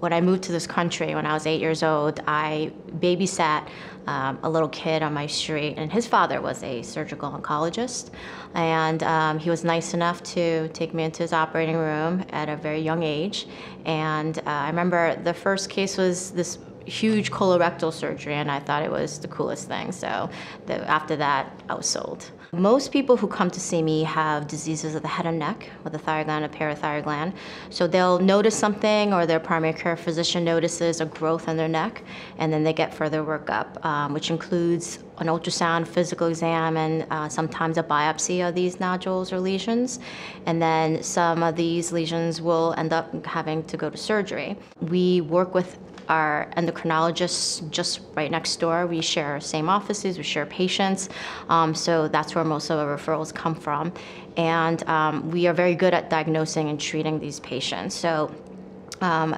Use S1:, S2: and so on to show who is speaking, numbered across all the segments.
S1: When I moved to this country when I was eight years old, I babysat um, a little kid on my street, and his father was a surgical oncologist. And um, he was nice enough to take me into his operating room at a very young age. And uh, I remember the first case was this huge colorectal surgery, and I thought it was the coolest thing. So the, after that, I was sold. Most people who come to see me have diseases of the head and neck with a thyroid gland and parathyroid gland. So they'll notice something, or their primary care physician notices a growth in their neck, and then they get further workup, um, which includes an ultrasound, physical exam, and uh, sometimes a biopsy of these nodules or lesions. And then some of these lesions will end up having to go to surgery. We work with our endocrinologists just right next door. We share same offices, we share patients, um, so that's where most of our referrals come from. And um, we are very good at diagnosing and treating these patients. So um,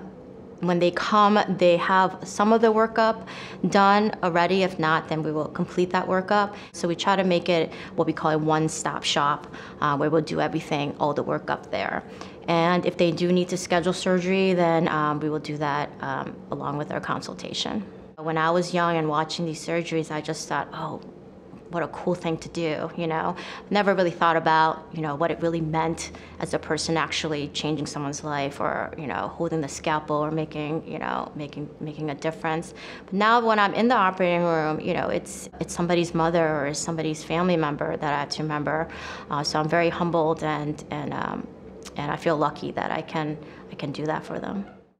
S1: when they come, they have some of the workup done already. If not, then we will complete that workup. So we try to make it what we call a one-stop shop, uh, where we'll do everything, all the workup there. And if they do need to schedule surgery, then um, we will do that um, along with our consultation. When I was young and watching these surgeries, I just thought, oh, what a cool thing to do, you know. Never really thought about, you know, what it really meant as a person actually changing someone's life or, you know, holding the scalpel or making, you know, making making a difference. But now when I'm in the operating room, you know, it's it's somebody's mother or somebody's family member that I have to remember. Uh, so I'm very humbled and and um, and I feel lucky that I can I can do that for them.